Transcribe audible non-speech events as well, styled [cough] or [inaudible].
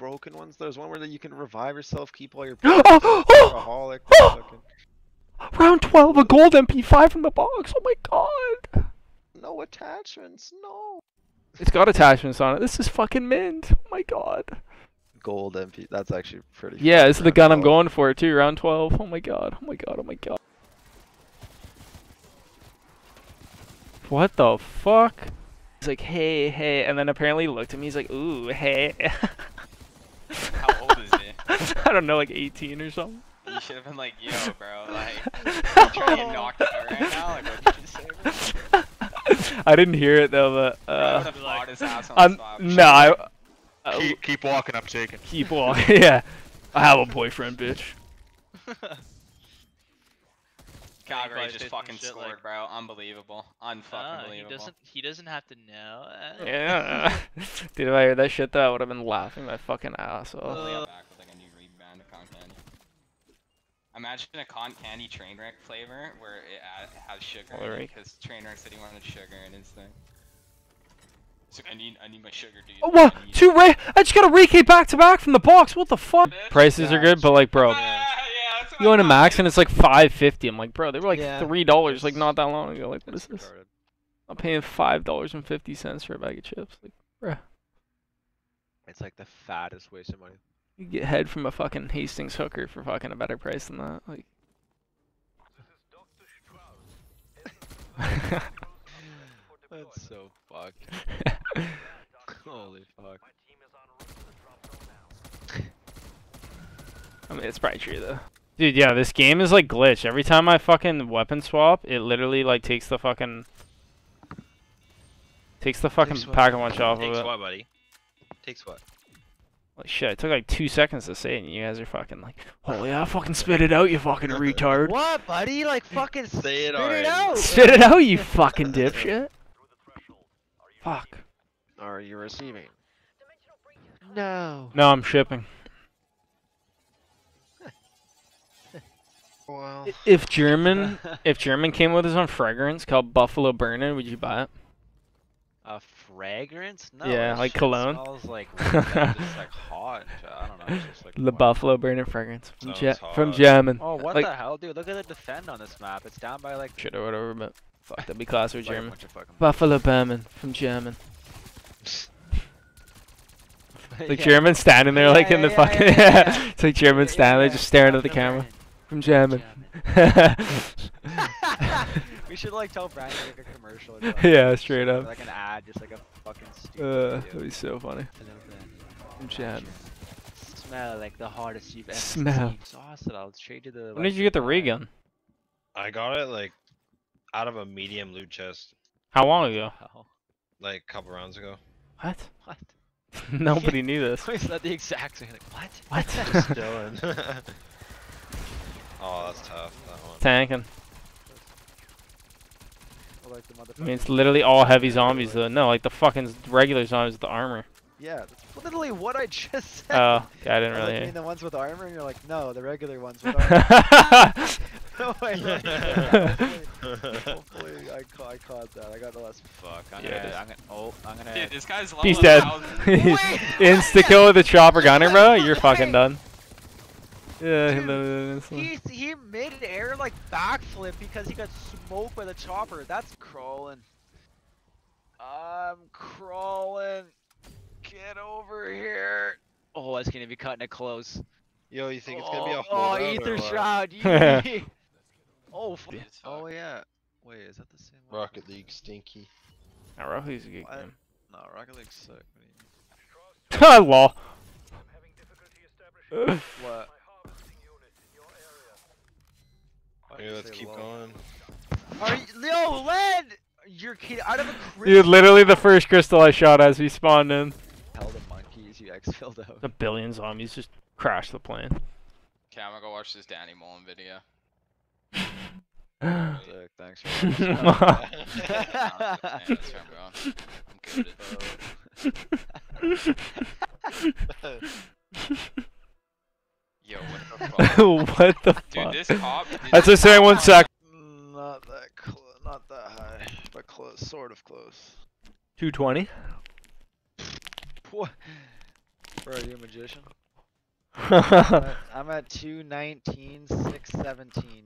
broken ones. There's one where you can revive yourself, keep all your [gasps] Oh, [gasps] oh, alcoholic. oh! Round 12, a gold MP5 from the box. Oh my god. No attachments, no. It's got attachments on it. This is fucking mint. Oh my god. Gold MP. That's actually pretty. Yeah, this is the gun I'm going for too. Round 12. Oh my god. Oh my god. Oh my god. What the fuck? He's like, hey, hey, and then apparently he looked at me. He's like, ooh, hey. [laughs] How old is he? I don't know, like 18 or something. You should have been like, yo, bro, [laughs] like, you trying to get knocked out right now? Like, what did you say, bro? [laughs] I didn't hear it though, but Bro, I uh, would've fought his ass on I'm, the spot. no, I, uh, Keep, keep walking, I'm taking. keep walking. [laughs] yeah, I have a boyfriend, bitch. Calgary Probably just fucking shit scored, like- bro. Unbelievable. Unfucking Ah, he doesn't. He doesn't have to know. Uh, Yeah, dude, if I heard that shit, though, I would have been laughing my fucking ass off. Uh, I'm back with like a new rebound of cotton candy. Imagine a cotton candy train wreck flavor where it, uh, has sugar in Alright. because train wreck said he wanted sugar in his thing. So I need I need my sugar, dude. Oh, what? I Two Ray? I just got a Rike back to back from the box. What the fuck? Bitch. Prices are good, but like, bro, Ah, [laughs] yeah, you go I into. Max and it's like five fifty. I'm like, bro, they were like Yeah, three dollars like not that long ago. Like, what is this? I'm paying five dollars and fifty cents for a bag of chips. Like, bro, It's like the fattest waste of money. You get head from a fucking Hastings hooker for fucking a better price than that. Like, [laughs] That's so fucked. [laughs] Holy fuck. I mean, it's probably true though. Dude, yeah, this game is like glitch. Every time I fucking weapon swap, it literally like takes the fucking takes the fucking Takes pack a punch off of it. Takes it. what, buddy? Takes what? Like shit, it took like two seconds to say it, and you guys are fucking like, oh yeah, fucking spit it out, you fucking retard. [laughs] What, buddy? Like fucking Say it spit already. it out. [laughs] Spit it out, you fucking dipshit. Fuck. Are you receiving? No. No, I'm shipping. [laughs] Well. If German, if German came with his own fragrance called Buffalo Burning, would you buy it? A fragrance? No. Yeah, like cologne. Smells like [laughs] like, hot. I don't know. Just like The? Buffalo Burning fragrance from, Ge- from. German. Oh, what Like- the hell, dude? Look at the defend on this map. It's down by like. Shit or whatever, but fuck, that'd be class with like German. fucking- Buffalo Burning from German. [laughs] Like Yeah. German standing there, like Yeah, in the yeah, fucking. [laughs] it's like German standing there, just staring at the camera. From German. We should like tell Brandon like a commercial. or [laughs] Yeah, straight up. Like an ad, just like a fucking stupid. uh, video. that'd be so funny. Hello, Brandon. From German. Smell like the hardest you've ever Smell. seen. Sauce it. I'll trade you the. When did you get the ray gun? I got it like out of a medium loot chest How long ago? Hell. like a couple rounds ago. What? [laughs] What? [laughs] Nobody knew this. We said the exact same. Like what? What? Dylan. oh, that's tough. That one. Tanking. Or like the I mean, it's literally all heavy zombies though. No, like the fucking regular zombies with the armor. Yeah, that's literally what I just said. Oh, okay, I didn't really like, hear. mean the ones with armor, and you're like, no, the regular ones with [laughs] armor. [laughs] no, I know. hopefully, hopefully I, ca- I caught that. I got the last. Fuck. I'm Yeah, gonna. I'm gonna. Oh, I'm gonna. Dude, this guy's level He's dead. 1000. [laughs] He's insta kill with the chopper gunner, bro. You're fucking done. Yeah, Dude, no, He he mid air like backflip because he got smoked by the chopper. That's crawling. I'm crawling. Get over here. Oh, it's gonna be cutting it close. Yo, you think it's gonna be a whole? oh, Aether what? shroud. [laughs] [laughs] oh, f- It's oh yeah. Wait, is that the same one? Rocket League stinky. Nah, Rocket League's a good What? game. No, Rocket League's sick. What do you mean? Lol. What? Why'd Here, you let's say keep low? going. Are you, yo, Len? You're kidding. Out of a crystal. Dude, literally the first crystal I shot as we spawned in. Hell, the monkeys you exfilled out. A billion zombies just crashed the plane. Okay, I'm gonna go watch this Danny Mullen video. [laughs] Sick, thanks for Yeah, [laughs] [laughs] I'm going. I'm good. Yo, what the fuck? what the Dude, fuck? this cop. That's a saying one sec. Not that close, not that high, but close, sort of close. 220. What? Bro, are you a magician? [laughs] I'm at, I'm at 219, 617.